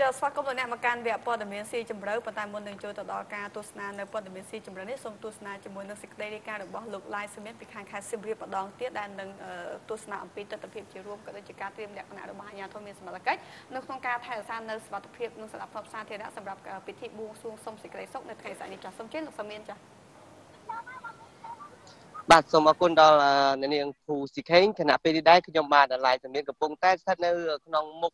ចាស្វាគមន៍លោកអ្នកមកកាន់វគ្គព័ត៌មានស៊ីជម្រៅប៉ុន្តែមុននឹងចូលទៅដល់ការទស្សនានៅព័ត៌មានស៊ីជម្រៅនេះសូមទស្សនាជាមួយនឹងសេចក្តីរាយការណ៍របស់លោកឡាយសមានពីខាងខេត្តសៀមរាបម្ដងទៀតដែលនឹងទស្សនាអំពីទស្សនវិជ្ជារួមក៏ដូចជាការត្រៀមលក្ខណៈរបស់អាជ្ញាធរមានសមត្ថកិច្ចនៅក្នុងការថែរក្សានៅសុវត្ថិភាពនិងសន្តិភាពសាធារណៈសម្រាប់ពិធីបួងសួងសុំសេចក្តីសុខនៅថ្ងៃស្អែកនេះចាសសូមជឿលោកសមានចាស បាទសូមអរគុណដល់អ្នកនាងភូស៊ីខេងគណៈពេលនេះដែរខ្ញុំបាទឡាយសមៀនកំពុងតែស្ថិតនៅក្នុងមុខ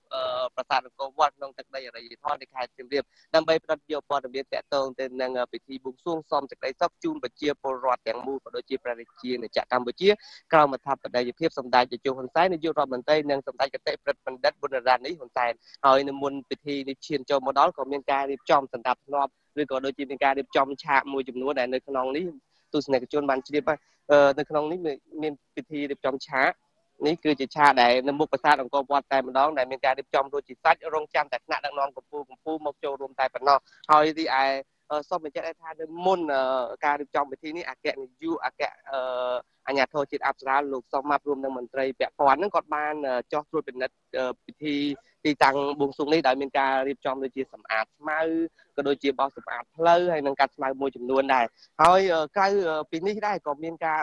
ប្រាសាទអង្គរវត្តក្នុងទឹកដីអរិយធម៌នៃខេត្តសៀមរាបដើម្បីផ្ដិតយកព័ត៌មានតាក់ទងទៅនឹងពិធីបួងសួងសមសេចក្តីសុខជូនប្រជាពលរដ្ឋទាំងមូលក៏ដូចជាព្រះរាជាណាចក្រកម្ពុជាក្រោមអធិបតេយ្យភាពសម្ដេចតេជោហ៊ុនសែននាយករដ្ឋមន្ត្រីនិងសម្ដេចកតេប្រិទ្ធបណ្ឌិតប៊ុនរ៉ានីហ៊ុនសែនហើយនៅមុនពិធីនេះឈានចូលមកដល់ក៏មានការរៀបចំសម្ដាប់ធ្នាប់ឬក៏ដូចជាមានការរៀបចំឆាកមួយចំនួនដែលនៅក្នុងនេះទស្សនិកជនបានជ្រាប នៅក្នុងនេះមានពិធីរៀបចំឆាកនេះគឺជាឆាកដែលនៅមុខប្រាសាទអង្គរវត្តតែម្ដងដែលមានការរៀបចំរួចជាសាច់រងចាំតែថ្នាក់ដឹកនាំកម្ពុជាកម្ពុជាមកចូលរួមតែប៉ុណ្ណោះហើយទីឯសូមបញ្ជាក់ថានៅមុនការរៀបចំពិធីនេះអគ្គនាយកអគ្គអាជ្ញាធរជាតិអប្សរាលោកសុំមាត់រួមនឹងមន្ត្រីពាក់ព័ន្ធហ្នឹងគាត់បានចោះត្រួតពិនិត្យពិធី ទីតាំងបួងសួងនេះដោយមានការរៀបចំដូចជាសម្អាតស្មៅក៏ដូចជាបោះសម្អាតផ្លូវហើយនឹងកាត់ស្មៅមួយចំនួនដែរហើយក្រៅពីនេះដែរក៏មានការ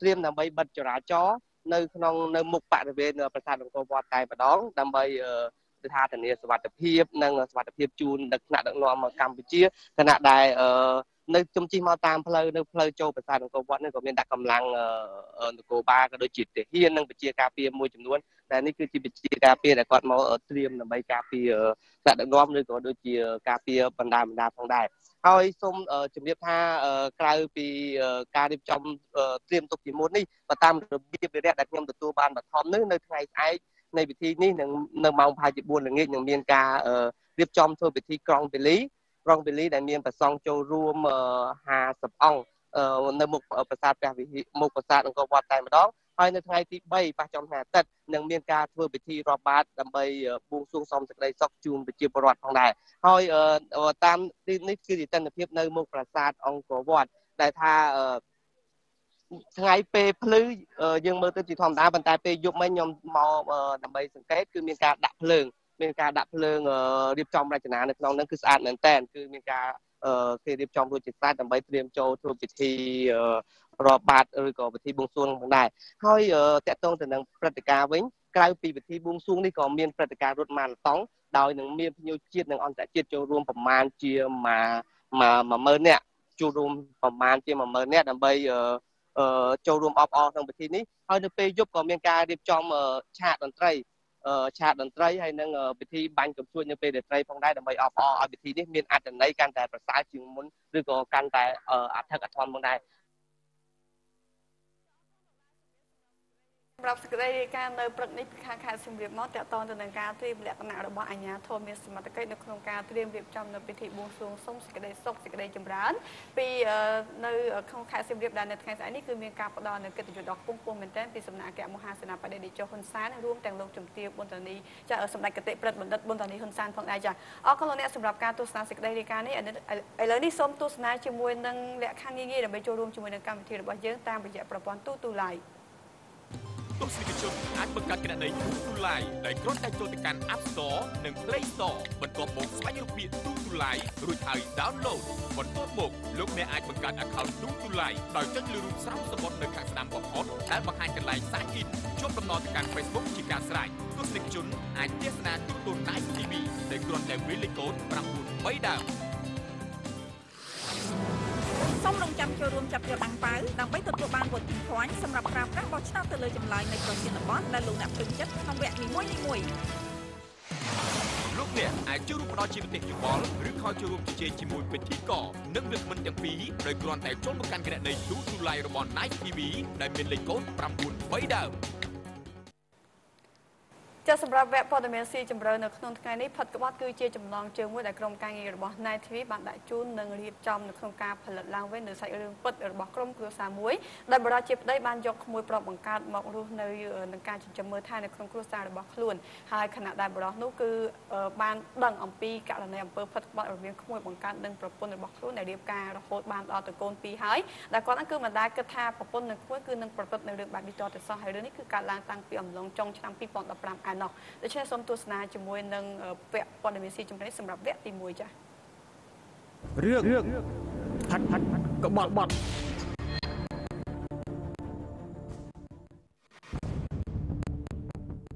ត្រៀមដើម្បីបិទចរាចរណ៍នៅក្នុងនៅមុខបរិវេណប្រាសាទអង្គរវត្តតែម្ដងដើម្បីគឺថាធានាសុវត្ថិភាពនិងសុវត្ថិភាពជូនដឹកថ្នាក់ដឹកនាំកម្ពុជាគណៈដែលនៅជំជិះមកតាមផ្លូវនៅផ្លូវចូលប្រាសាទអង្គរវត្តនេះក៏មានដាក់កម្លាំងនគរបាលក៏ដូចជាទាហាននិងពជាការពារមួយចំនួន តែនេះគឺជាពជាការពារដែលគាត់មកត្រៀមដើម្បីការពារថ្នាក់ដឹកនាំឬក៏ដូចជាការពារបណ្ដាបណ្ដាផងដែរហើយសូមជំរាបថាក្រៅពីការរៀបចំត្រៀមទុកជាមុននេះបើតាមរបៀបវិរៈដែលខ្ញុំទទួលបានបឋមនេះនៅថ្ងៃស្អែកនៃពិធីនេះនឹងនៅម៉ោងប្រហែលជា4ល្ងាចនឹងមានការរៀបចំធ្វើពិធីក្រងពេលីក្រងពេលីដែលមានប្រសង់ចូលរួម50អង្គនៅមុខប្រាសាទព្រះវិហារមុខប្រាសាទអង្គរវត្តតែម្ដង ហើយនៅថ្ងៃទី3ប៉ះចំថ្ងៃអាទិត្យនឹងមានការធ្វើពិធីរាប់បាតដើម្បីបួងសួងសំសេចក្តីសុខជូនប្រជាពលរដ្ឋផងដែរហើយតាមនេះគឺទិដ្ឋភាពនៅមុខប្រាសាទអង្គរវត្តដែលថាថ្ងៃពេលភ្លឺយើងមើលទៅជាធម្មតាប៉ុន្តែពេលយប់មិញខ្ញុំមកដើម្បីសង្កេតគឺមានការដាក់ភ្លើងមានការដាក់ភ្លើងរៀបចំរចនានៅក្នុងហ្នឹងគឺស្អាតមែនតើគឺមានការគេរៀបចំរួចជាស្រេចដើម្បីត្រៀមចូលធ្វើពិធី រាប់បាតឬក៏ពិធីបួងសួងផងដែរហើយតកតងទៅនឹងព្រឹត្តិការណ៍វិញក្រៅពីពិធីបួងសួងនេះក៏មានព្រឹត្តិការណ៍រត់ម៉ាឡតង់ដោយនឹងមានភ្ញៀវជាតិនិងអន្តរជាតិចូលរួមប្រមាណជាមួយ10000នាក់ចូលរួមប្រមាណជា10000នាក់ដើម្បីចូលរួមអបអរក្នុងពិធីនេះហើយនៅពេលយប់ក៏មានការរៀបចំឆាកតន្ត្រីឆាកតន្ត្រីហើយនឹងពិធីបាញ់កំជួចនៅពេលរាត្រីផងដែរដើម្បីអបអរឲ្យពិធីនេះមានអត្ថន័យកាន់តែប្រសើរជាងមុនឬក៏កាន់តែអធិកអធមផងដែរ សម្រាប់សេចក្តីរាយការណ៍នៅព្រឹកនេះពីខាងខេត្តសៀមរាបមកតកតងទៅនឹងការត្រៀមលក្ខណៈរបស់អាជ្ញាធរមានសមត្ថកិច្ចនៅក្នុងការត្រៀមរៀបចំនៅពិធីបួងសួងសុំសេចក្តីសុខសេចក្តីចម្រើនពីនៅក្នុងខេត្តសៀមរាបដែលនៅថ្ងៃស្អែកនេះគឺមានការផ្ដល់នូវកិត្តិយសដ៏ខ្ពង់ខ្ពស់មែនទែនពីសំណាក់អគ្គមហាសេនាបតីតេជោហ៊ុនសែនរួមទាំងលោកជំទាវប៊ុនតានីចាសម្ដេចកតេប្រិទ្ធបណ្ឌិតប៊ុនតានីហ៊ុនសែនផងដែរចាអរគុណលោកអ្នកសម្រាប់ការទស្សនាសេចក្តីរាយការណ៍នេះឥឡូវនេះសូមទស្សនាជាមួយនឹងលក្ខខណ្ឌងាយៗដើម្បីចូលរួមជាមួយនឹងកម្មវិធីរបស់យើងតាមរយៈប្រព័ន្ធទូទូ Live ទស្សនិកជនអាចបង្កើតគណនី Tutu Live ដោយគ្រាន់តែចូលទៅកាន់ App Store និង Play Store បន្ទាប់មកស្វែងរកពាក្យ Tutu Live រួចហើយ download បន្ទាប់មកលោកអ្នកអាចបង្កើត account Tutu Live ដោយចុចលើរូបស្រោមសមុទ្រនៅខាងស្ដាំបំផុតដែលបង្ហាញកន្លែង sign in ជាប់ដំណើរទៅកាន់ Facebook ជាការស្រេចទស្សនិកជនអាចទស្សនាទូរទស្សន៍ Night TV ដោយគ្រាន់តែវាយលេខកូដ933ដើម សូមរងចាំចូលរួមចាប់យកអាំងប៉ាវដើម្បីទទួលបាន voting point សម្រាប់ប្រើប្រាស់បោះឆ្នោតទៅលើចម្លើយនៃប្រធានបទដែលលោកអ្នកពេញចិត្តក្នុងវគ្គនីមួយៗលោកអ្នកអាចចូលរួមផ្ដល់ជាប្រតិយោបល់ឬខលចូលរួមជជែកជាមួយពិធីករនិងវាគ្មិនទាំងពីរដោយគ្រាន់តែចូលមកកាន់គណនី YouTube Live របស់ Night TV ដែលមានលេខកូដ933ដើម ចាសម្រាប់វគ្គព័ត៌មានស៊ីជម្រៅនៅក្នុងថ្ងៃនេះផុតក្បត់គឺជាចំណងជើងមួយដែលក្រុមការងាររបស់ Night TV បានដាក់ជូននិងរៀបចំនៅក្នុងការផលិតឡើងវិញនៅសាច់រឿងពិតរបស់ក្រុមគ្រួសារមួយដែលបរិយាជាប្តីបានយកក្មួយប្រុសបង្កើតមករស់នៅនឹងការចិញ្ចឹមមើលថែនៅក្នុងគ្រួសាររបស់ខ្លួនហើយខណៈដែលបរិយានោះគឺបានដឹងអំពីករណីអំពើផុតក្បត់រវាងក្មួយបង្កើតនិងប្រពន្ធរបស់ខ្លួនដែលរៀបការរហូតបានដល់ទៅកូនពីរហើយដែលគាត់ហ្នឹងគឺមិនដែលគិតថាប្រពន្ធនិងក្មួយគឺនឹងប្រព្រឹត្តនៅរឿងបែបនេះតទៅសោះហើយរឿងនេះគឺកើតឡើងតាំងពីអំឡុងចុងឆ្នាំ2015ឯណោះដូច្នេះសូមទស្សនាជាមួយនឹងវគ្គព័ត៌មានស៊ីជម្រៅសម្រាប់វគ្គទី1ចា៎រឿងផាត់ផាត់ក្បត់បត់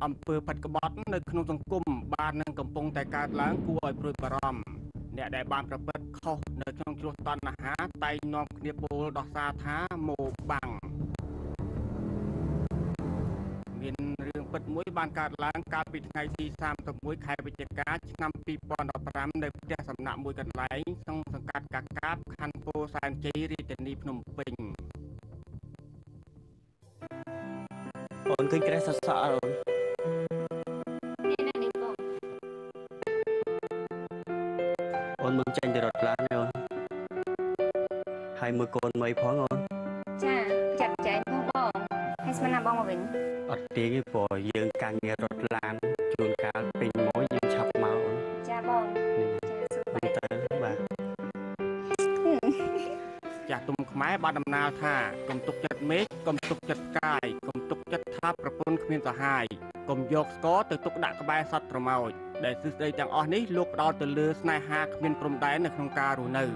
អំពើផាត់ក្បត់នៅក្នុងសង្គមបាននឹងកំពុងតែកើតឡើងគួរឲ្យព្រួយបារម្ភអ្នកដែលបានប្រព្រឹត្តខុសនៅក្នុងគ្រោះតណ្ហាតែងនាំគ្នាពោលដោះសារថាម៉ូបាំងមានរឿង ពិតមួយបានកើតឡើងកាលពីថ្ងៃទី31ខែវិច្ឆិកាឆ្នាំ2015នៅផ្ទះសំណាក់មួយកន្លែងក្នុងសង្កាត់កាកាបខណ្ឌពោធិ៍សែនជ័យរាជធានីភ្នំពេញអូនឃើញក្រេះសសក់អូនអូនមកចេញទៅរត់ឡានអូនហើយមើលកូនមួយផងអូន ហើយស្មានណាបងមកវិញអត់ទេព្រោះយើងការងាររត់ឡានជួនកាលពេញមួយយើងឆាប់មកអូនចាបងចាសួស្ដីទៅបាទចាស់ទុំខ្មែរបានដំណើរថាកុំទុកចិត្តមេឃកុំទុកចិត្តផ្កាយកុំទុកចិត្តថាប្រពន្ធគ្មានសហាយកុំយកស្គរទៅទុកដាក់ក្បែរសត្វប្រមោចដែលទិសដីទាំងអស់នេះលោកផ្ដោតទៅលើស្នេហាគ្មានព្រំដែននៅក្នុងការរស់នៅ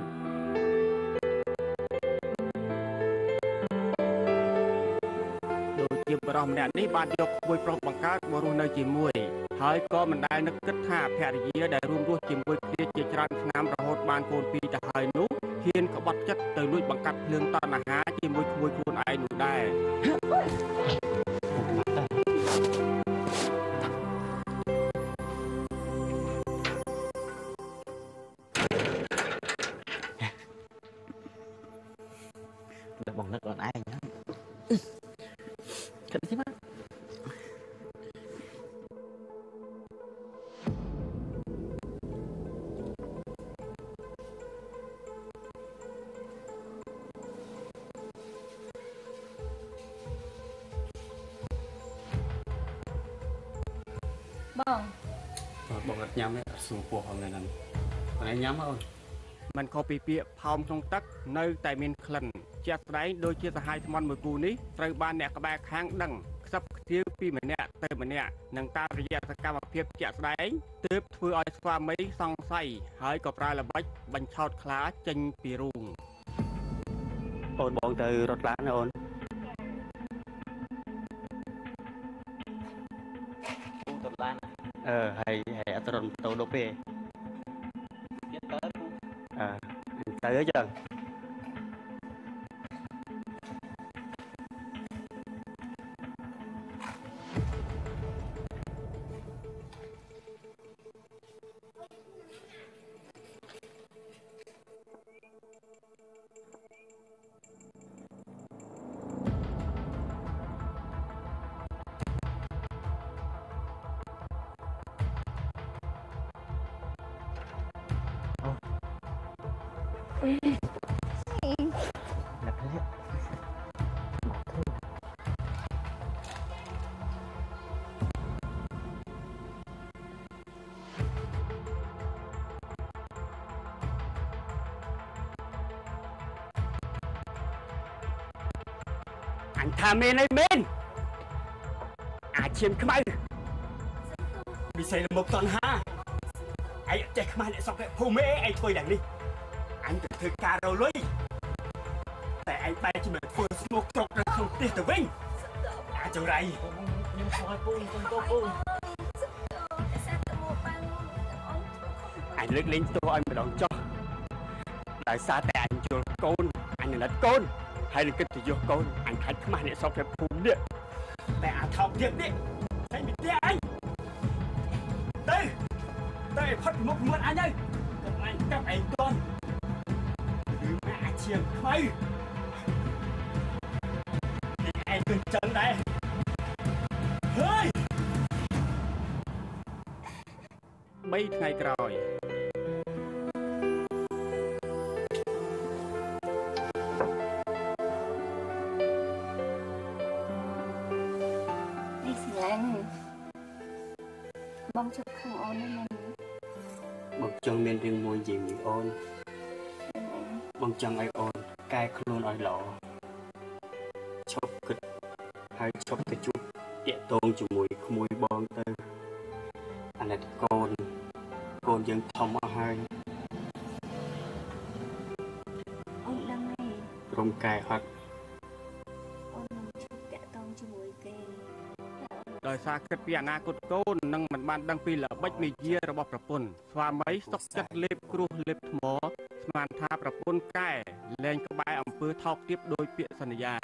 ដូចជាបរិះម្នាក់នេះបានយកក្មួយប្រុសបង្កើតមករស់នៅជាមួយហើយក៏មិនដែលនឹកគិតថាភរិយាដែលរួមរស់ជាមួយគ្នាជាច្រើនឆ្នាំរហូតបានកូនពីរទៅហើយនោះហ៊ានក្បត់ចិត្តទៅលួចបង្កាត់ភ្លើងតណ្ហាជាមួយក្មួយខ្លួនឯងនោះដែរ បងបងអត់ញ៉ាំទេអត់សួរពោះហ្នឹងហ្នឹងបងឯងញ៉ាំអូនมันខុសពីពាក្យផោមក្នុងទឹកនៅតែមានក្លិនជាក់ស្ដែងដូចជាសហាយថ្មន់មួយគូនេះត្រូវបានអ្នកក្បែរខាងដឹងខ្សឹបខ្ទាវពីម្នាក់ទៅម្នាក់នឹងតាមរយៈសកម្មភាពជាក់ស្ដែងទើបធ្វើឲ្យស្វាមីសង្ស័យហើយក៏ប្រើល្បិចបញ្ឆោតខ្លាចេញពីរូងអូនបងទៅរត់ឡានអូន រត់ម៉ូតូដប់ ទេទៀតទៅអឺទៅអីចឹងញថាមែនអីមែនអាចឈាមខ្មៅវិស័យលមុខតណ្ហាឯងចេះខ្មាស់អ្នកសក់ភូមិអីឯងធ្វើយ៉ាងនេះអញទៅធ្វើការរលុយតែឯងបែរជាមកធ្វើស្មុកត្រកនៅក្នុងផ្ទះទៅវិញអាចរៃខ្ញុំខំពូនខ្ញុំទៅពូនអញលើកលែងទោសឲ្យម្ដងចុះដោយសារតែអញយល់កូនអញណិតកូន ហើយនឹងគិតទៅយកកូនអញខាច់ខ្មាស់អ្នកសពព្រះភូមិនេះតែអាថោកទៀតនេះចេញពីផ្ទះអញទៅទៅឲ្យផុតមុខមុនអញទៅកុំអញកាប់ឯងតន់គឺមកអាឈាមខ្មៅនេះឯងគិតចឹងដែរហើយ3ថ្ងៃក្រោយ ជប់ខាងអូនហ្នឹងមែនបងចង់មានរឿងមួយនិយាយមួយអូនបងចង់ឲ្យអូនកែខ្លួនឲ្យល្អឈប់គិតហើយឈប់ទៅជួបតាក់ទងជាមួយក្មួយបងទៅណិតកូនកូនយើងធំអស់ហើយអូនដឹងហើយរំកែអត់ សារគិតពីអនាគតកូននិងមិនបានដឹងពីល្បិចមាយារបស់ប្រពន្ធស្វាមីសុកចិត្តលេបគ្រោះលេបថ្មស្មានថាប្រពន្ធកែលែងក្បែរអំពើថោកទាបដោយពាក្យសន្យា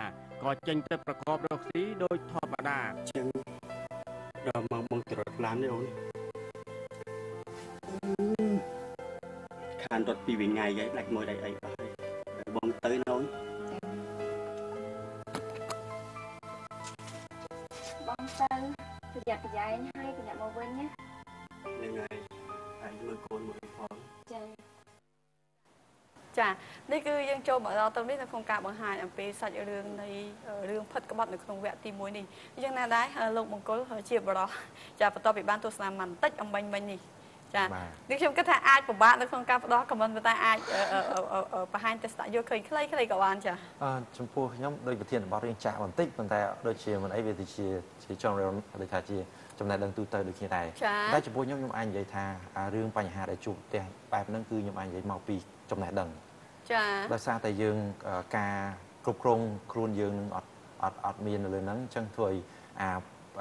ក៏ចេញទៅប្រកបរកស៊ីដោយធម្មតាជាងដល់មកបងទៅរត់ឡាននេះអូនខានរត់ពីវិងាយហើយដាច់មួយដាច់អីអស់ ប្រយ័ត្នប្រយែងហើយប្រញាប់មកវិញណាហ្នឹងហើយហើយមើលកូនមួយផងចា៎ចានេះគឺយើងចូលមកដល់ទៅនេះនៅក្នុងការបង្ហាញអំពីសាច់រឿងនៃរឿងផិតក្បត់នៅក្នុងវគ្គទី1នេះយ៉ាងណាដែរលោកមង្គលជាបរោះចាបន្ទាប់ពីបានទស្សនាបន្តិចអំបញ្ញមិញនេះ ចាបាទនេះខ្ញុំគិតថាអាចពិបាកនៅក្នុងការផ្ដោះខមមិនប៉ុន្តែអាចអឺអឺអឺអឺបង្ហាញទស្សនៈយកឃើញខ្លីៗក៏បានចាអឺចំពោះខ្ញុំដោយប្រធានបទរៀងចាក់បន្តិចប៉ុន្តែដូចជាមិនអីវាទៅជាជា general ដូចថាជាចំណេះដឹងទូទៅដូចគ្នាដែរចាតែចំពោះខ្ញុំខ្ញុំអាចនិយាយថាអារឿងបញ្ហាដែលជួបផ្ទះបែបហ្នឹងគឺខ្ញុំអាចនិយាយមកពីចំណេះដឹងចាដោយសារតែយើងអឺការគ្រប់គ្រងខ្លួនយើងនឹងអត់អត់អត់មាននៅលើហ្នឹងអញ្ចឹងធ្វើឲ្យអា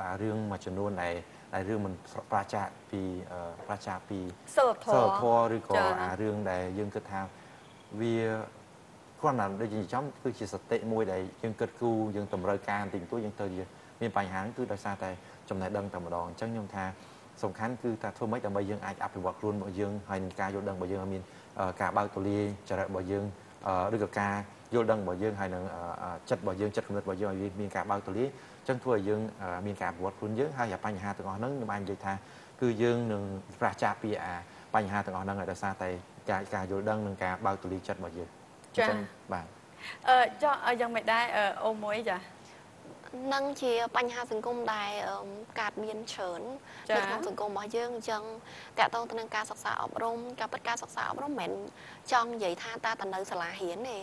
អារឿងមួយចំនួនដែល ដែលរឿងមិនប្រាចាកពីអឺប្រាចាកពីសិលធសិលម៌ធម៌ឬក៏ចា៎អារឿងដែលយើងគិតថាវាគ្រាន់តែដូចជាចំគឺជាសតិមួយដែលយើងគិតគូរយើងតម្រូវការបន្តិចបន្តួចយើងទៅជាមានបញ្ហាហ្នឹងគឺដោយសារតែចំណេះដឹងតែម្ដងអញ្ចឹងខ្ញុំថាសំខាន់គឺថាធ្វើម៉េចដើម្បីយើងអាចអភិវឌ្ឍខ្លួនរបស់យើងហើយនឹងការយល់ដឹងរបស់យើងឲ្យមានអឺការបើកទូលាយចរិតរបស់យើងអឺឬក៏ការ យល់ដឹងរបស់យើងហើយនឹងអឺអឺចិត្តរបស់យើងចិត្តគំនិតរបស់យើងឲ្យវាមានការបើកទូលាយអញ្ចឹងធ្វើឲ្យយើងអឺមានការអភិវឌ្ឍខ្លួនយើងហើយអាបញ្ហាទាំងអស់ហ្នឹងខ្ញុំអាចនិយាយថាគឺយើងនឹងប្រឆាចពីអាបញ្ហាទាំងអស់ហ្នឹងហើយដោយសារតែការការយល់ដឹងនិងការបើកទូលាយចិត្តរបស់យើងអញ្ចឹងបាទអឺចុះអឺយ៉ាងម៉េចដែរអឺអូមួយចា នឹងជាបញ្ហាសង្គមដែលអឺកើតមានច្រើនចា៎នៅក្នុងសង្គមរបស់យើងអញ្ចឹងតកតងទៅនឹងការសិក្សាអប់រំការពិតការសិក្សាអប់រំមិនមែនចង់និយាយថាតើតនៅសាលារៀនទេ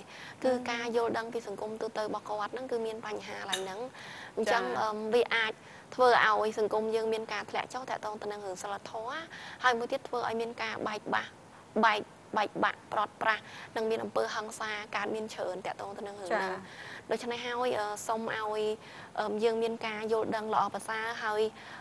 គឺការយល់ដឹងពីសង្គមទូទៅរបស់គាត់ហ្នឹងគឺមានបញ្ហាឡើងហ្នឹងអញ្ចឹងអឺវាអាចធ្វើឲ្យសង្គមយើងមានការធ្លាក់ចុះតកតងទៅនឹងរឿងសិលធម៌ហើយមួយទៀតធ្វើឲ្យមានការបែកបាក់បែកបែកបាក់ប្រត់ប្រាស់និងមានអំពើហិង្សាកើតមានច្រើនតកតងទៅនឹងរឿងចាហ្នឹង ដូច្នេះហើយអឺសូមឲ្យអឺយើងមានការយល់ដឹងល្អប្រសើរហើយអឺ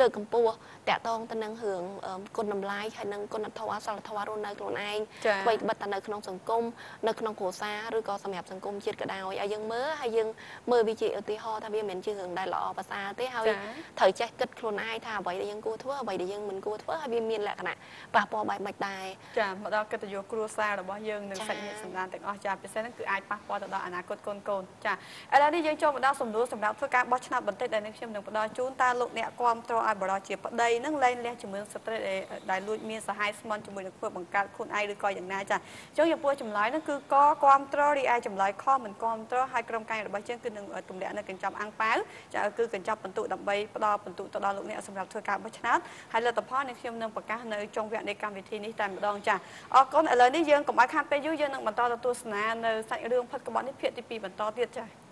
លើកកម្ពស់តកតងទៅនឹងរឿងអឺគុណតម្លៃហើយនឹងគុណធម៌អសិលធម៌រស់នៅខ្លួនឯងចាអ្វីត្បិតតែនៅក្នុងសង្គមនៅក្នុងគ្រួសារឬក៏សម្រាប់សង្គមជាតិក៏ដោយឲ្យយើងមើលហើយយើងមើលវាជាឧទាហរណ៍ថាវាមិនមែនជារឿងដែលល្អប្រសើរទេហើយចាត្រូវចេះគិតខ្លួនឯងថាអ្វីដែលយើងគួរធ្វើអ្វីដែលយើងមិនគួរធ្វើហើយវាមានលក្ខណៈប៉ះពាល់បែបម៉េចដែរចាមកដល់កិត្តិយសគ្រួសាររបស់យើងនិងចា៎សាច់ញាតិសន្តានទាំងអស់ចាពិសេសហ្នឹងគឺអាចប៉ះពាល់ទៅដល់អនាគតកូនកូនចាឥឡូវនេះយើងចូលមកដល់សំណួរសម្រាប់ធ្វើការបោះឆ្នោតបន្តិចដែលនឹងខ្ញុំនឹងផ្ដល់ជូនតើលោកអ្នកគ្រប់គ្រងឲ្យបរិយជាប្តីនឹងលែងលះជាមួយស្ត្រីដែលដែលលួចមានសហាយស្មន់ជាមួយនឹងធ្វើបង្កើតខ្លួនឯងឬក៏យ៉ាងណាចាអញ្ចឹងចំពោះចម្លើយហ្នឹងគឺកគ្រប់គ្រងរីឯចម្លើយខមិនគ្រប់គ្រងហើយក្រុមការរបស់យើងគឺនឹងទម្លាក់នៅកញ្ចប់អាំងប៉ាវចាគឺកញ្ចប់បន្ទុកដើម្បីផ្ដល់បន្ទុកទៅដល់លោកអ្នកសម្រាប់ធ្វើការបោះឆ្នោតហើយលទ្ធផលនេះខ្ញុំនឹងប្រកាសនៅចុងវគ្គនៃកម្មវិធីនេះតែម្ដងចាអរគុណឥឡូវនេះយើងកុំឲ្យខាតពេលយូរយើងនឹងបន្តទៅទស្សនានៅសាច់រឿងផិតក្បត់នេះភាគទី2បន្តទៀតចា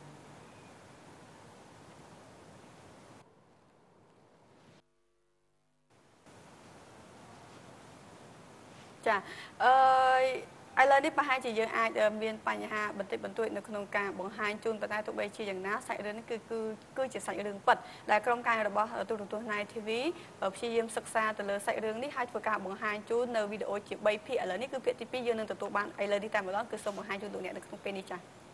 ចាអឺឥឡូវនេះប្រហែលជាយើងអាចអឺមានបញ្ហាបន្តិចបន្តួចនៅក្នុងការបង្ហាញជូនប៉ុន្តែទោះបីជាយ៉ាងណាសាច់រឿងនេះគឺគឺគឺជាសាច់រឿងពិតដែលក្រុមការរបស់ទូរទស្សន៍ Night TV ព្យាយាមសិក្សាទៅលើសាច់រឿងនេះហើយធ្វើការបង្ហាញជូននៅវីដេអូជា3ភាគឥឡូវនេះគឺភាគទី2យើងនឹងទទួលបានឥឡូវនេះតែម្ដងគឺសូមបង្ហាញជូនលោកអ្នកនៅក្នុងពេលនេះចា៎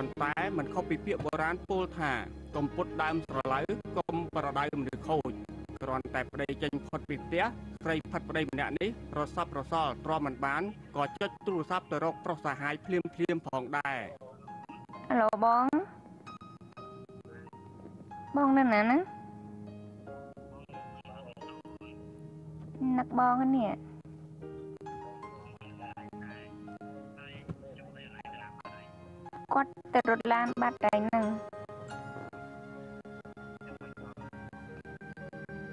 ប៉ុន្តែមិនខុសពីពាក្យបុរាណពោលថាកុំពុតដើមស្រឡៅកុំប្រដៅមនុស្សខូចគ្រាន់តែប្តីចេញផុតពីផ្ទះស្រីផាត់ប្តីម្នាក់នេះរស័ព្ទរសល់ទ្រាំមិនបានក៏ចុចទូរស័ព្ទទៅរកប្រុសសាហាយភ្លាមភ្លាមៗផងដែរហៅឡូបងបងនៅណាហ្នឹងនឹកបងនេះ រត់ឡានបាត់តែហ្នឹង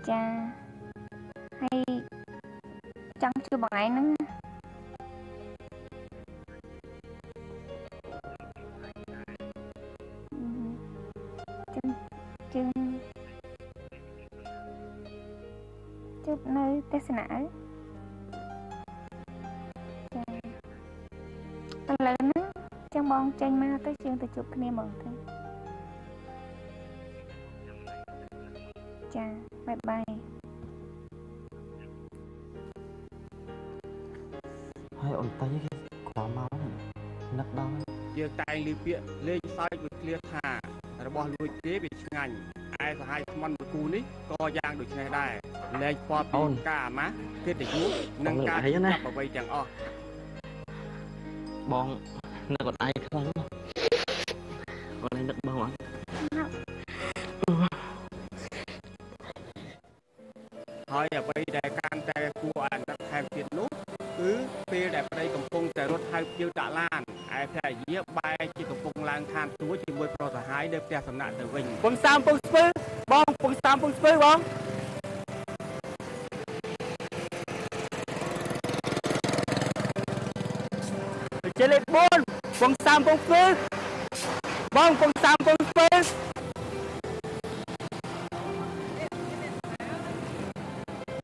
ចាហើយចង់ជួបបងឯងហ្នឹងជើងជួបនៅទេសនាចាឥឡូវហ្នឹង ចឹងបងចេញមកទៅជាងទៅជួបគ្នាហ្មងទៅចាបាយបាយហើយអូនតៃគេខ្វល់មកហ្នឹងនឹកដល់យើងតែងលឺពាក្យលេងសើចមួយឃ្លាថារបស់លួចទេវាឆ្ងាញ់ឯសហាយស្មន់មួយគូនេះក៏យ៉ាងដូចនេះដែរលែងខ្វល់ពីការអាម៉ាស់កិត្តិយសនិងការចាប់អ្វីទាំងអស់បង នឹកអត់ឯងខ្លាំងណាស់បងឯងនឹកបងអត់ហើយអ្វីដែលកាន់តែគួរអាណិតថែមទៀតនោះគឺពេលដែលប្តីកំពុងតែរត់ហៅភ្ញៀវដាក់ឡានឯភរិយាបែរជាកំពុងឡើងឋានសួគ៌ជាមួយប្រុសសហាយនៅផ្ទះសំណាក់ទៅវិញពងសាមពងស្ពឺបងពងសាមពងស្ពឺបងជិះលេខ4 ពងសាមពងស្ពឺបងពងសាមពងស្ពឺ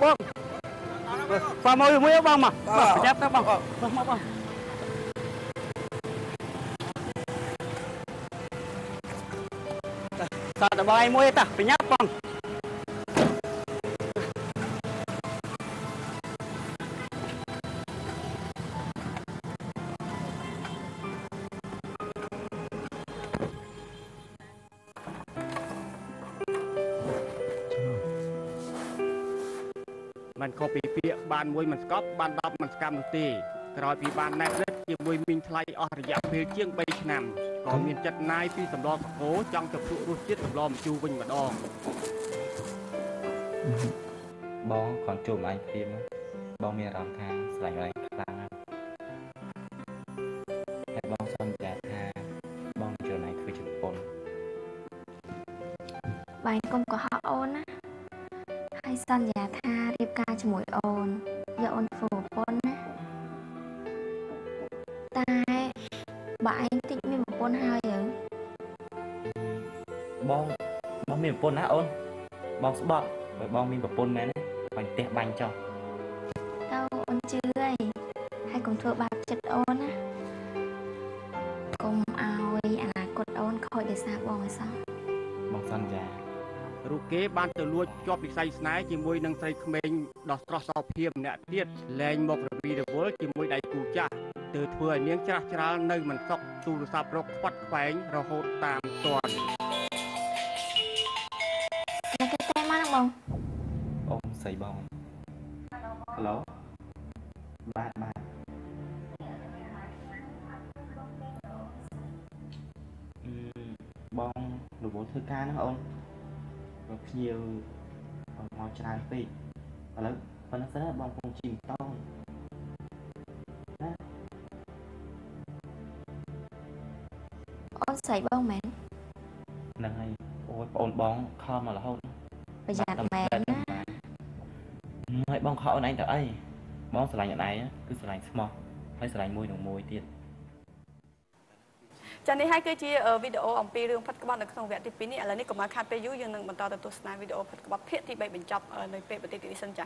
បងបងមកមួយបងមកបងប្រញាប់ទៅបងបងមកបងសាត់បងឯងមួយតាប្រញាប់បង បានមួយមិនស្កប់បាន10មិនស្កម្មនោះទេក្រោយពីបានណែតរិតជាមួយមីងថ្លៃអស់រយៈពេលជាង3ឆ្នាំក៏មានចិត្តណាយពីសម្លកកោចង់ទៅភ្លក់រសជាតិសម្លម្ជូរវិញម្ដងបងគ្រាន់ជួបឯងព្រាមបងមានអារម្មណ៍ថាស្រឡាញ់ឯងខ្លាំង បងស្បត់បើបងមានប្រពន្ធមែនទេបាញ់ផ្ទះបាញ់ចោះទៅអូនជឿអីហើយកុំធ្វើបាបចិត្តអូនណាកុំឲ្យអនាគតអូនខូចដោយសារបងឲ្យសោះបងសន្យារូបគេបានទៅលួចជាប់និស្ស័យស្នេហ៍ជាមួយនឹងស្រីក្មេងដ៏ស្រស់សោភាម្នាក់ទៀតលែងមករវីរវល់ជាមួយដៃគូចាស់ទើបធ្វើឲ្យនាងច្រាស់ច្រាលនៅមិនសុខទូរស័ព្ទរកខ្វាត់ខ្វែងរហូតតាមទាន់ បងហៅឡូបាទបាទអឺបងរវល់ធ្វើការហ្នឹងអូនបើភ្ញៀវមកច្រើនពេកឥឡូវប៉ុណ្ណឹងសិនណាបងកំពុងជិះម៉ូតូណាអូនស្រីបងមែនហ្នឹងហើយអូយបងបងខំមករហូតប្រយ័ត្នមែនណាហើយ បងខកអូនឯងទៅអីបងស្រឡាញ់អូនឯងគឺស្រឡាញ់ស្មោះហើយស្រឡាញ់មួយនឹងមួយទៀតចានេះហើយគឺជាវីដេអូអំពីរឿងផិតក្បត់នៅក្នុងវគ្គទី2នេះឥឡូវនេះកុំឲ្យខាត់ពេលយូរយើងនឹងបន្តទៅទស្សនាវីដេអូផិតក្បត់ភាគទី3បញ្ចប់នៅពេលបន្តិចទៀតនេះសិនចា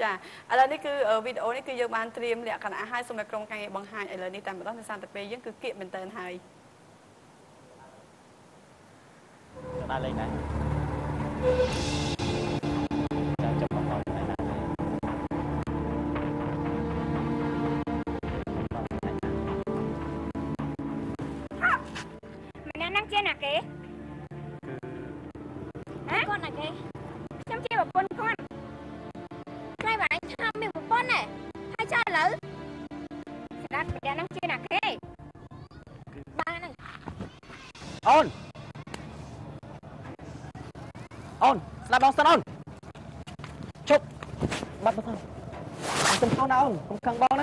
ចាឥឡូវនេះគឺវីដេអូនេះគឺយើងបានត្រៀមលក្ខណៈឲ្យសម្រាប់ក្រុមការងារបង្ហាញឥឡូវនេះតែម្ដងដោយសារតែពេលយើងគឺគៀកមែនតើហើយ ដើរលេងដែរចាំចាប់បងបងដែរម្នាក់ហ្នឹងជាណាគេហ៎គាត់ណាគេខ្ញុំជាប្រពន្ធគា ត់ខ្លាយបើអញថាមានប្រពន្ធហ៎ហើយចុះឥឡូវស្ដាប់ម្នាក់ហ្នឹងជាណាគេបានហ្នឹងអូនអូនស្ដាប់បងសិនអូនជប់បាត់ទៅអញសុំខំណាអូនកុំខឹ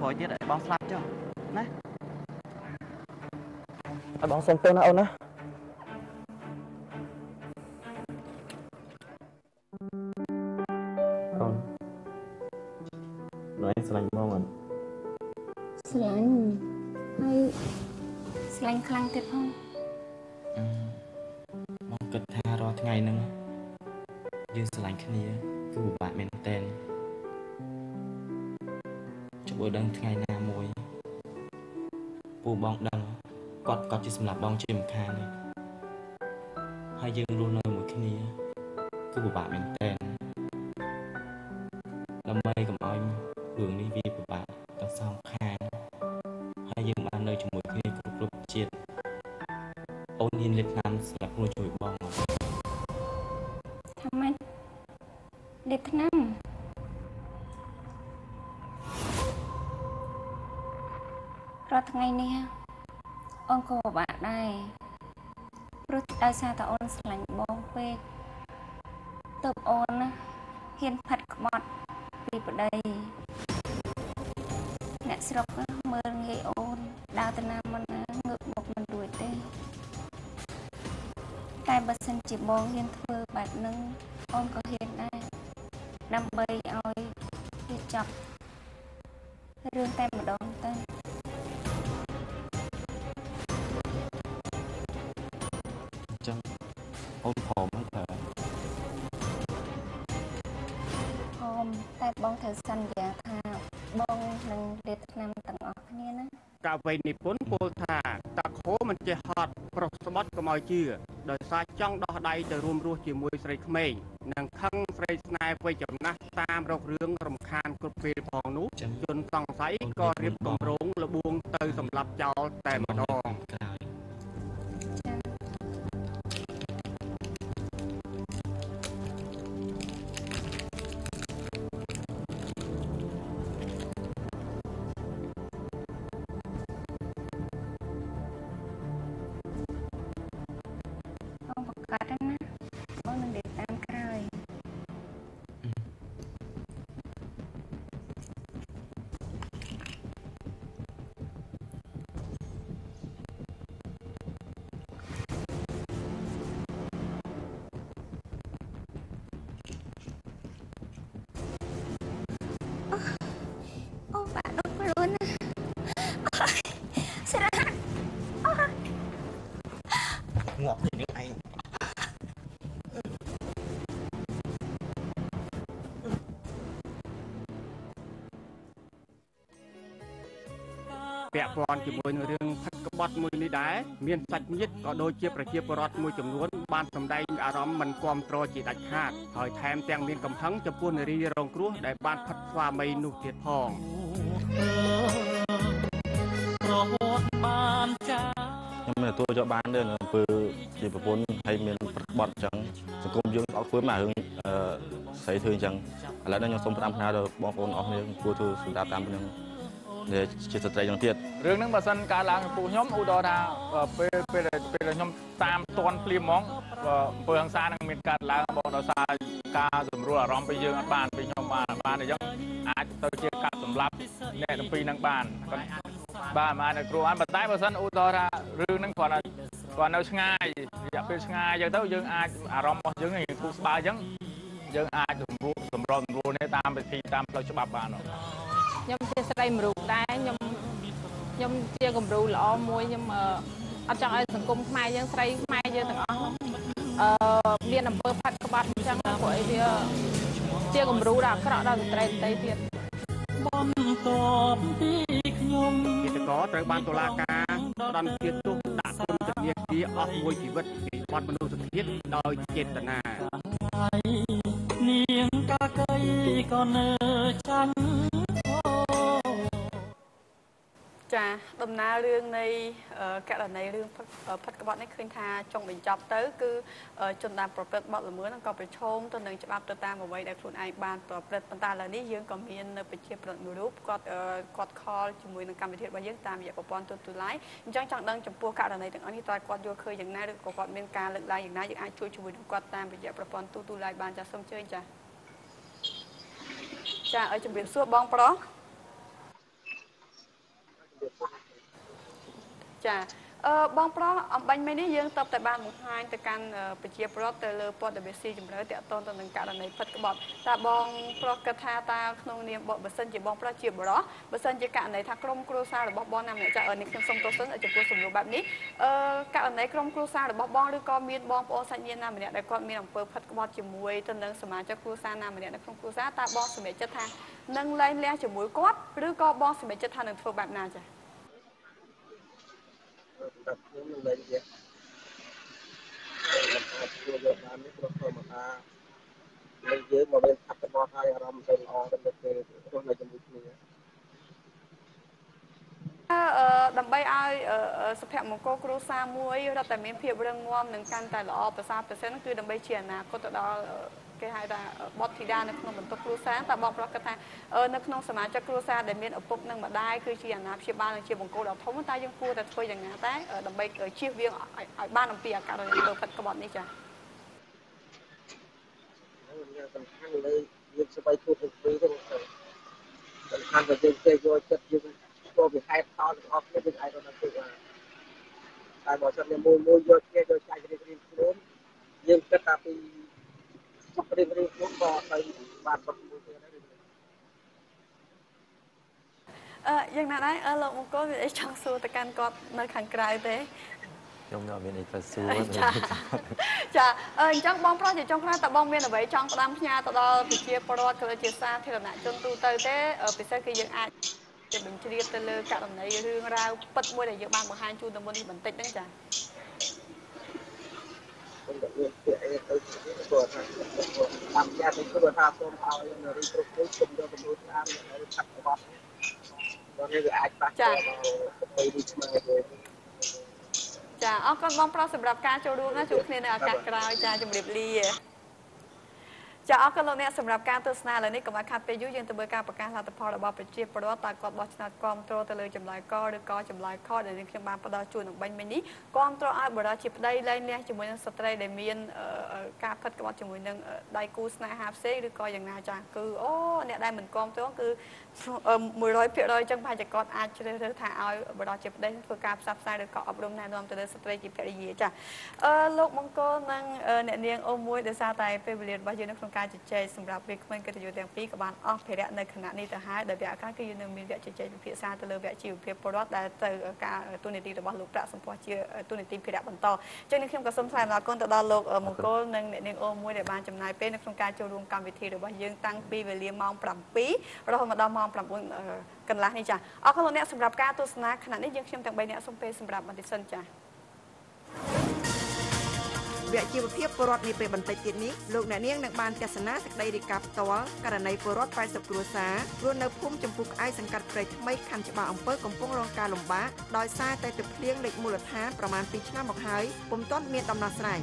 ក្រោយអូនបបងសន្យាបានអត់បងសន្យាបើមានលោកក្រោយទៀតឲ្យបងស្លាប់ចុះណាឲ្យបងសុំទោសណាអូនណាអូនលោកឯងស្រឡាញ់បងអត់ស្រឡាញ់ហើយស្រឡាញ់ខ្លាំងទៀតផងបងគិតថារាល់ថ្ងៃហ្នឹងយើងស្រឡាញ់គ្នាគឺពិបាកមែនតើ ចុះបើដឹងថ្ងៃណាមួយពូបងដឹងគាត់គាត់ជាសម្រាប់បងជាមិនខានទេហើយយើងរស់នៅមួយគ្នាគឺពិបាកមែនតើ ស្រុកណាមើលងាយអូនដើរទៅណាមិនណាងើបមុខមិនរួចទេ តែបើសិនជាបងហ៊ានធ្វើបែបហ្នឹងអូនក៏ហ៊ានដែរដើម្បីឲ្យវាចប់រឿងតែម្ដងទៅអញ្ចឹងអូនព្រមហើយតើហមតែបងត្រូវសន្យា កវីនិពន្ធពោលថាតាខោមិនចេះហត់ប្រុសស្បត់កុំឲ្យជឿដោយសារចង់ដោះដៃទៅរួមរស់ជាមួយស្រីក្មេងនិងខឹងស្រីស្នេហ៍វ័យចំណាស់តាមរករឿងរំខានគ្រប់ពេលផងនោះជនសង្ស័យក៏រៀបគម្រោងលបួងទៅសម្លាប់ចោលតែម្ដងក្រោយបង ពាក់ព័ន្ធជាមួយនឹងរឿងផិតក្បត់មួយនេះដែរមានសាច់ញាតិក៏ដូចជាប្រជាពលរដ្ឋមួយចំនួនបានសម្ដែងអារម្មណ៍មិនគាំទ្រជាដាច់ខាតហើយថែមទាំងមានកំហឹងចំពោះនារីរងគ្រោះដែលបានផិតស្វាមីនោះទៀតផងខ្ញុំមិនទទួលយកបានទេនៅអំពើជាប្រពន្ធហើយមានប្រតិបត្តិអញ្ចឹងសង្គមយើងអត់ធ្វើមករឿងអឺស្រីធ្វើអញ្ចឹងឥឡូវនេះខ្ញុំសូមប្រាំផ្នាដល់បងប្អូនអស់គ្នាគួរធ្វើសម្ដាប់តាមខ្ញុំដែល ជាស្ត្រីយ៉ាងទៀតរឿងហ្នឹងបើសិនកើតឡើងចំពោះខ្ញុំឧទាហរណ៍ថាបើពេលពេលពេលដែលខ្ញុំតាមតន់ភ្លាមហ្មងបើអំពើហិង្សាហ្នឹងមានកើតឡើងបងដោយសារការសម្រួលអារម្មណ៍ពីយើងអត់បានពីខ្ញុំបានអត់បានអញ្ចឹងអាចទៅជាកាត់សម្លាប់អ្នកទាំងពីរហ្នឹងបានបាទបាននៅគ្រូអានប៉ុន្តែបើសិនឧទាហរណ៍ថារឿងហ្នឹងគ្រាន់តែគ្រាន់នៅឆ្ងាយរយៈពេលឆ្ងាយអញ្ចឹងទៅយើងអាចអារម្មណ៍របស់យើងរៀងធូរស្បើយអញ្ចឹងយើងអាចសម្រួលសម្របសម្រួលនេះតាមវិធីតាមផ្លូវច្បាប់បានហ៎ ខ្ញុំជាស្រីមរុកដែរខ្ញុំខ្ញុំជាគំរូល្អមួយខ្ញុំអឺអត់ចង់ឲ្យសង្គមខ្មែរយើងស្រីខ្មែរយើងទាំងអស់ហ្នឹងអឺមានអំពើផាត់ក្បត់អញ្ចឹងព្រោះអីវាជាគំរូដ៏អាក្រក់ដល់ស្ត្រីដទៃទៀតគិតកោត្រូវបានតុលាការផ្តន្ទាទោសដាក់ពន្ធនាគារអស់មួយជីវិតពីបទមនុស្សធម៌ដោយចេតនានាងកាកៃក៏នៅ ចាដំណើររឿងនៃអឺករណីរឿងផិតផិតក្បត់នេះឃើញថាចុងបញ្ចប់ទៅគឺអឺជនដែលប្រព្រឹត្តបទល្មើសហ្នឹងក៏ប្រឈមទៅនឹងច្បាប់ទៅតាមអ្វីដែលខ្លួនឯងបានប្រព្រឹត្តប៉ុន្តែឥឡូវនេះយើងក៏មាននៅប្រជាប្រដ្ឋមួយរូបគាត់អឺគាត់ខលជាមួយនឹងកម្មវិធីរបស់យើងតាមរយៈប្រព័ន្ធទូទូឡាយអញ្ចឹងចង់ដឹងចំពោះករណីទាំងអស់នេះតើគាត់យល់ឃើញយ៉ាងណាឬក៏គាត់មានការលើកឡើងយ៉ាងណាយើងអាចជួយជាមួយនឹងគាត់តាមរយៈប្រព័ន្ធទូទូឡាយបានចាសូមអញ្ជើញចាចាឲ្យជំរាបសួរបងប្រុស ចាអឺបងប្រុសអំបញ្ញមិញនេះយើងតបតែបានបង្ហាញទៅកាន់ប្រជាពលរដ្ឋទៅលើព័ត៌មានស៊ីជម្រៅតាក់ទងទៅនឹងករណីផិតក្បត់តើបងប្រុសគិតថាតើក្នុងនាមបើសិនជាបងប្រុសជាបរិសបើសិនជាករណីថាក្រុមគ្រួសាររបស់បងណាម្នាក់ចានេះខ្ញុំសូមទោសសិនចំពោះសំណួរបែបនេះអឺករណីក្រុមគ្រួសាររបស់បងឬក៏មានបងប្អូនសាច់ញាតិណាម្នាក់ដែលគាត់មានអំពើផិតក្បត់ជាមួយទៅនឹងសមាជិកគ្រួសារណាម្នាក់នៅក្នុងគ្រួសារតើបងសម្រេចចិត្តថានឹងលែងលះជាមួយគាត់ឬក៏បងសម្រេចចិត្តថានឹងធ្វើបែបណាចា៎សម្រាប់ ខ្ញុំនឹងលេងវាមិនអាចជួយយកបាននេះព្រោះធម្មតាលេងយើងមកមានអត្តមកហើយអារម្មណ៍ទៅល្អទៅពេលរស់នៅជាមួយគ្នាអឺដើម្បីឲ្យសុភមង្គលគ្រួសារមួយរត់តែមានភាពរឹងមាំនិងកាន់តែល្អប្រសើរប្រសិនគឺដើម្បីជាអនាគតទៅដល់ គេហៅថាបទធីតានៅក្នុងបន្ទប់គ្រួសារតើបងប្រុសគាត់ថានៅក្នុងសមាជិកគ្រួសារដែលមានឪពុកនិងម្ដាយគឺជាអាណាព្យាបាលនិងជាបង្គោលដ៏ធំតើយើងគួរតែធ្វើយ៉ាងណាតែដើម្បីជៀសវាងឲ្យបានអំពីអាការៈលើផិតក្បត់នេះចា៎សំខាន់លើយើងស្បែកខ្លួនទាំងពីរហ្នឹងសំខាន់ថាយើងចេះយកចិត្តយើងចូលពីហេតុផលទាំងអស់គ្នាយើងអាចរត់ទៅបានតែបើសិនតែមួយមួយយកគ្នាយកចាច់រៀបរៀងខ្លួនយើងគិតថាពីសុខ រៀងរៀងខ្លួនក៏ទៅបានសុខមួយទៀតដែរអឺយ៉ាងណាដែរលោកមង្គលវាអីចង់សួរទៅកាន់គាត់នៅខាងក្រៅទេខ្ញុំនៅមានអីទៅសួរចាចាអញ្ចឹងបងប្រុសជាចុងក្រោយតើបងមានអ្វីចង់ផ្ដាំផ្ញើទៅដល់ប្រជាពលរដ្ឋក៏ដូចជាសាធារណជនទូទៅទេពិសេសគឺយើងអាចជាបញ្ជ្រាបទៅលើករណីរឿងរ៉ាវពិតមួយដែលយើងបានបង្ហាញជូនទៅមុននេះបន្តិចហ្នឹងចា ខ្ញុំមានពាក្យអីទៅព្រោះថាតាមយ៉ាទៅគឺថាសូមឲ្យនារីគ្រប់គ្រងគុំយកកម្ពុជាតាមនៅឆាប់ក្បត់បើនេះវាអាចប៉ះពាល់ដល់ប្រពៃណីខ្មែរយើងចាអរគុណបងប្រុសសម្រាប់ការចូលរួមណាជួបគ្នានៅឱកាសក្រោយចាជម្រាបលា ចាអរគុណលោកអ្នកសម្រាប់ការទស្សនាឥឡូវនេះកុំឲ្យខាត់ពេលយូរយើងទៅមើលការប្រកាសលទ្ធផលរបស់ប្រជាពលរដ្ឋតើគាត់បោះឆ្នោតគ្រប់គ្រងទៅលើចម្លើយកឬក៏ចម្លើយខដែលខ្ញុំបានផ្ដល់ជូននឹងបាញ់មិញនេះគ្រប់គ្រងឲ្យបរិយាជាប្តីលែងលះជាមួយនឹងស្ត្រីដែលមានការផិតក្បត់ជាមួយនឹងដៃគូស្នេហាផ្សេងឬក៏យ៉ាងណាចាគឺអូអ្នកដែលមិនគ្រប់គ្រងគឺ100%អញ្ចឹងប្រហែលជាគាត់អាចជ្រើសរើសថាឲ្យបរិយាជាប្តីធ្វើការផ្សព្វផ្សាយឬក៏អប់រំណែនាំទៅលើស្ត្រីជាភរិយាចាអឺលោកមង្គលនិងអ្នកនាងអូមួយដោយសារតែពេលវេលារបស់យើងនៅក្នុងការជជែកសម្រាប់វាគ្មិនកិត្តិយសទាំងពីរក៏បានអស់ភារៈនៅគណៈនេះទៅហើយដោយវគ្គក្រោយគឺយើងនឹងមានវគ្គជជែកពិភាក្សាទៅលើវគ្គជីវភាពពលរដ្ឋដែលទៅការទូនីតិរបស់លោកប្រាក់សម្ពោះជាទូនីតិភារៈបន្តអញ្ចឹងនេះខ្ញុំក៏សូមថ្លែងអំណរគុណទៅដល់លោកមង្គលនិងអ្នកនាងអូមួយដែលបានចំណាយពេលនៅក្នុងការចូលរួមកម្មវិធីរបស់យើងតាំងពីវេលាម៉ោង7រហូតមកដល់ម៉ោង9កន្លះនេះចាអរគុណលោកអ្នកសម្រាប់ការទស្សនាខណៈនេះយើងខ្ញុំទាំង3អ្នកសូមពេលសម្រាប់បន្តិចសិនចា វគ្គជីវភាពពលរដ្ឋនាពេលបន្តិចទៀតនេះលោកអ្នកនាងនឹងបានទស្សនាសេចក្តីរាយការណ៍ផ្ទាល់ករណីពលរដ្ឋ80គ្រួសាររស់នៅភូមិចម្ពុះក្អែកសង្កាត់ព្រៃថ្មីខណ្ឌច្បារអំពើកំពុងរងការលំបាកដោយសារតែទឹកភ្លៀងលេខមូលដ្ឋានប្រមាណ2ឆ្នាំមកហើយពុំទាន់មានដំណោះស្រាយ